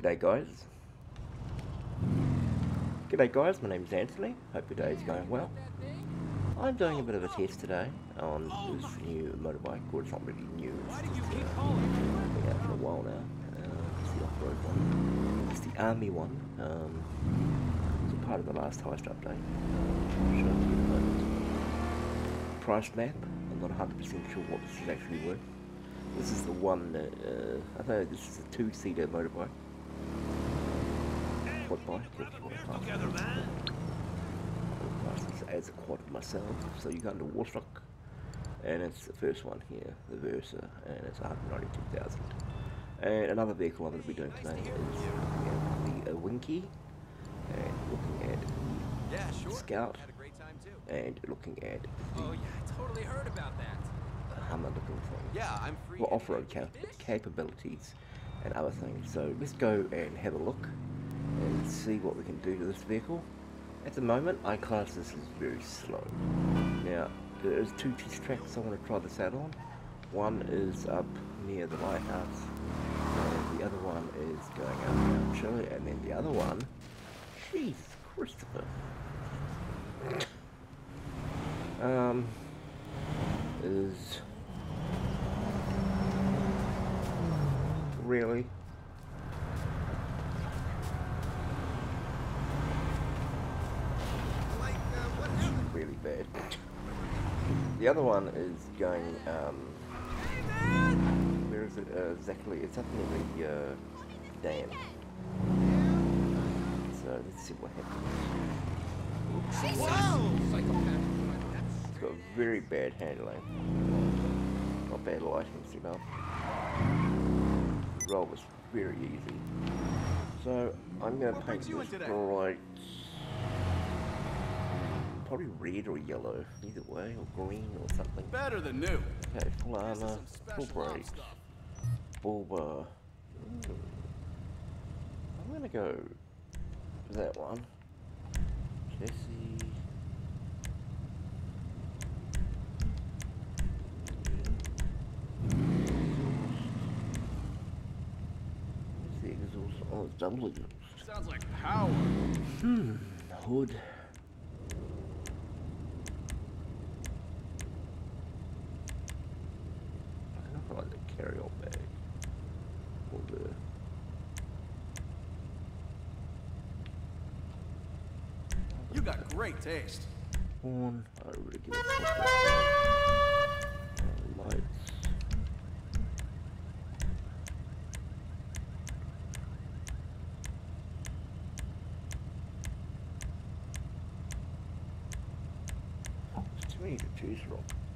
G'day guys. G'day guys, my name's Anthony. Hope your day is going well. I'm doing a bit of a test today on this new motorbike, or it's not really new, it's uh, been out for a while now. Uh, it's the off-road one. It's the army one. Um, it's part of the last heist update. Uh. Price map, I'm not 100% sure what this is actually worth. This is the one that, uh, I know this is a two-seater motorbike. Quad bike, if you want to. I would class this as a quad myself. So you go into Warstock, and it's the first one here, the Verus, and it's 192,000. And another vehicle I'm going to be doing today is the Winky, and looking at Yeah, sure. Scout. Had a great time too. and looking at Oh yeah, I totally heard about that. the Hummer looking thing. Yeah, I'm free. well, off-road cap- capabilities and other things. So let's go and have a look and see what we can do to this vehicle. At the moment, I class this as very slow. Now, there's two test tracks I want to try this out on. One is up near the lighthouse, and the other one is going up Mount Chiliad, and then the other one, jeez, Christopher. Um, is Really? Like, uh, what happened? Really bad. The other one is going, um, where is it uh, exactly? It's up near the uh, dam. So let's see what happens. It's got very bad handling. Not bad lighting, you know. The roll was very easy. So I'm gonna What paint this bright probably red or yellow, either way, or green or something. Better than new. Okay, full armor, full brakes, full bar. Ooh. I'm gonna go that one. Jesse. Where's the exhaust? Oh, it's double exhaust. Sounds like power. Hmm, hood. I don't know if I like the carry-on bag or the. You got great taste. Horn. I really give a fuck. To choose from.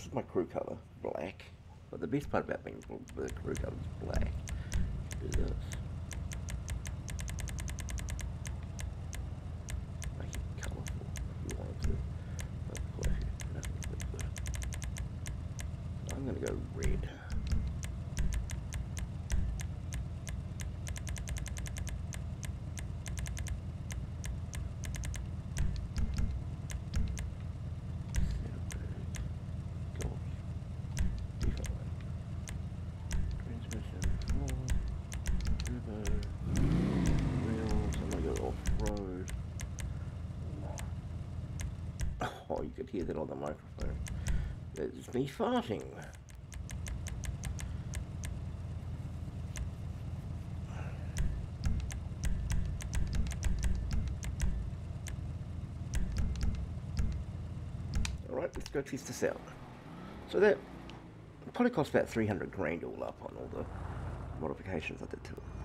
This is my crew color, black. But the best part about being the crew color is black is this. I'm gonna go red. Gosh. Default. Transmission, floor, turbo, wheels, I'm gonna go off-road. Oh, you could hear that on the microphone. It's me farting. Alright, let's go test this out. So that probably cost about 300 grand all up on all the modifications I did to it.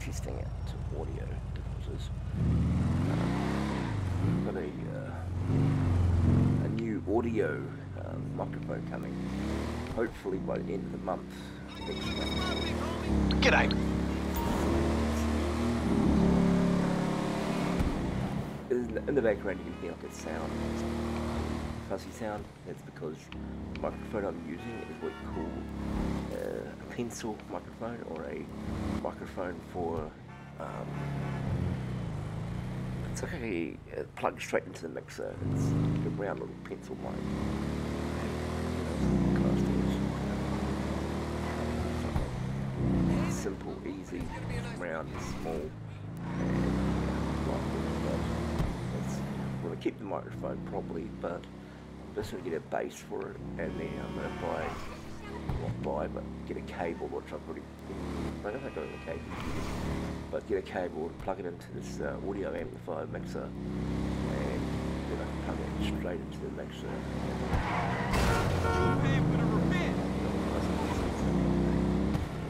Testing out audio differences. Um, got a, uh, a new audio um, microphone coming, hopefully by the end of the month. Next month. G'day. In the, in the background, you can hear like a sound fuzzy sound. That's because the microphone I'm using is what you call uh, pencil microphone or a microphone for um, it's like a, plug straight into the mixer. It's a round little pencil mic. Simple, easy, round, small. I'm to keep the microphone probably, but I'm just to get a base for it, and then I'm going to buy, not buy, but get a cable, which I've already, I don't I've got a cable, but get a cable and plug it into this uh, audio amplifier mixer, and then I can plug it straight into the mixer.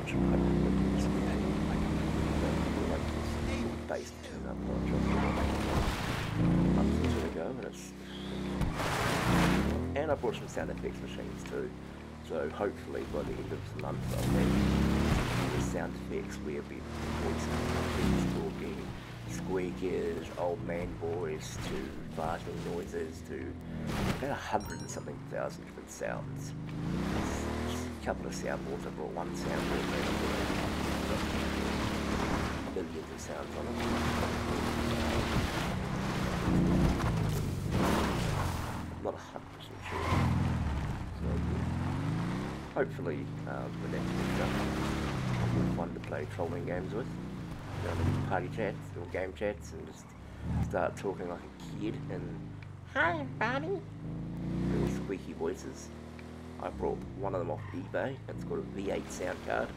Which I hope will do and and I brought some sound effects machines too. So hopefully by the end of the month I'll have the sound effects where be voice actors talking, squeakers, old man voice to farting noises to about a hundred and something thousand different sounds. A couple of soundboards, I brought one soundboard millions of sounds on it. Not a hundred percent sure. So hopefully um, the next week fun to play trolling games with. You know, party chats or game chats and just start talking like a kid and hi buddy. Really squeaky voices. I brought one of them off eBay. It's got a V8 sound card.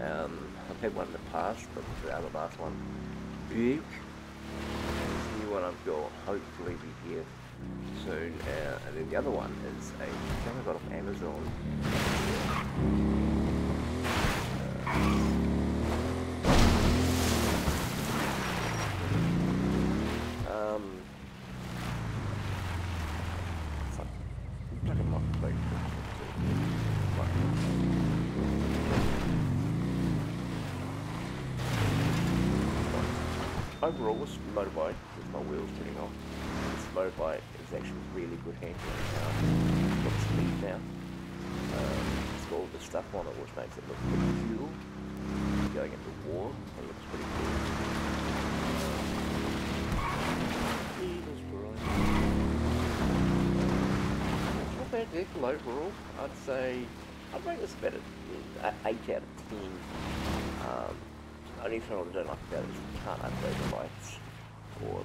Um, I've had one in the past, but the other last one. This new one I've got hopefully be here soon. Uh, and then the other one is a thing I got off Amazon. Uh, um. Overall, this motorbike, with my wheels motorbike is actually really good handling now. It's got speed now. Um, it's got all the stuff on it which makes it look pretty cool. Going into war, it looks pretty cool. Not bad vehicle overall. I'd say, I'd rate this about an 8 out of 10. Um, only thing I don't like about it is you can't upgrade the lights or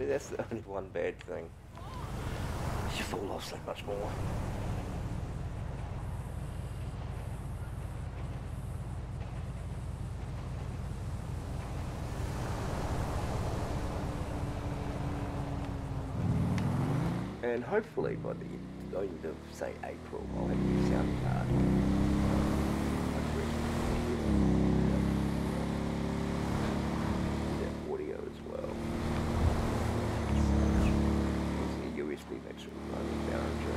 See, that's the only one bad thing. You fall off so much more. And hopefully by the end of, say, April, I'll have a new sound card. Yeah, audio as well. It's a USB mixer running Behringer.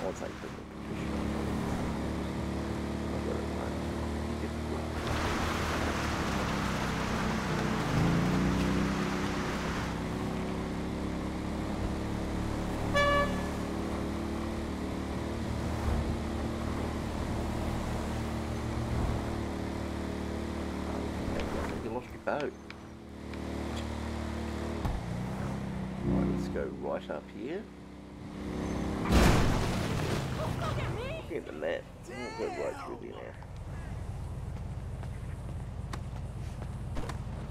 I won't say business professional. I've got it right. Right, let's go right up here. Look at the map. We'll go right through now.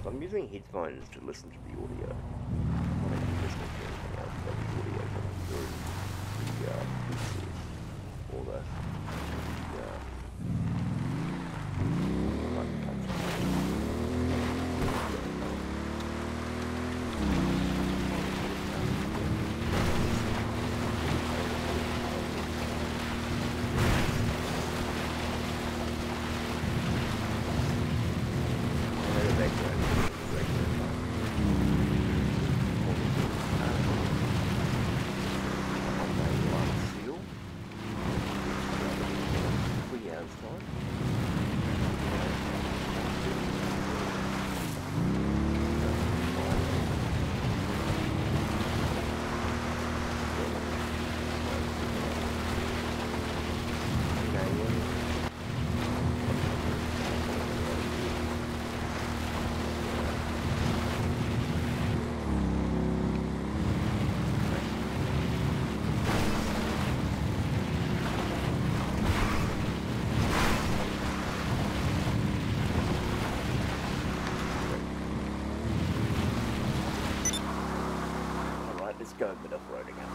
So I'm using headphones to listen to the audio. I'm actually listening to anything else but the audio coming through the uh, go a bit off-roading up.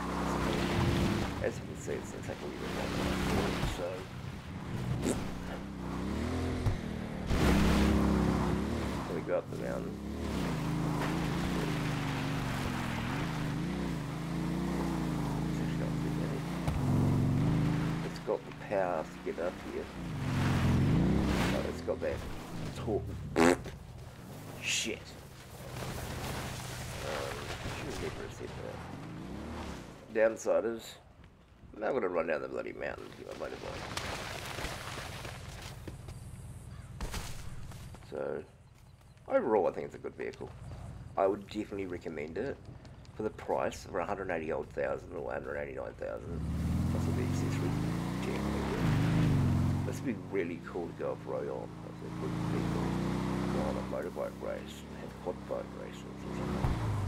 As you can see, it's exactly the wrong so... We go up the mountain. It's. It's got the power to get up here. Oh, it's got that torque. Shit. Never have. Downside is, I'm not gonna run down the bloody mountain to get my motorbike. So, overall, I think it's a good vehicle. I would definitely recommend it for the price for 180 odd thousand or 189,000 plus all the accessories. This would be really cool to go off road on. That's a good vehicle. Go on a motorbike race and have quad bike races or something.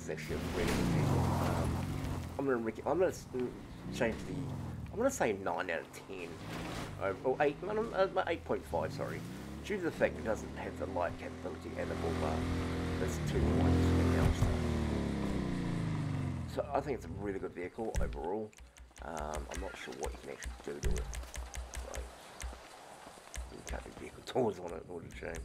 This is Um, I'm gonna I'm gonna mm, change the. I'm gonna say nine out of ten, uh, or eight. uh, eight point five. Sorry, due to the fact it doesn't have the light capability and the bull bar. That's two points in the So I think it's a really good vehicle overall. Um, I'm not sure what you can actually do to it. Like, you can't do vehicle tours on it. What a shame.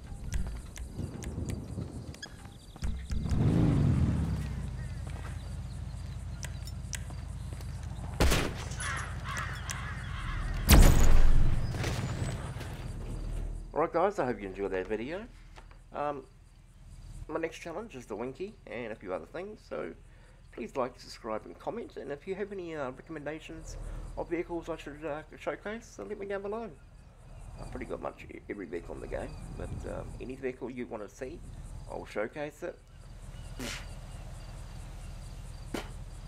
Guys, I hope you enjoyed that video. Um, my next challenge is the Winky and a few other things, so please like, subscribe and comment, and if you have any uh, recommendations of vehicles I should uh, showcase, let me down below. I've pretty got much every vehicle in the game, but um, any vehicle you want to see, I'll showcase it.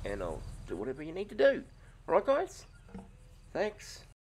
And I'll do whatever you need to do. Alright guys? Thanks.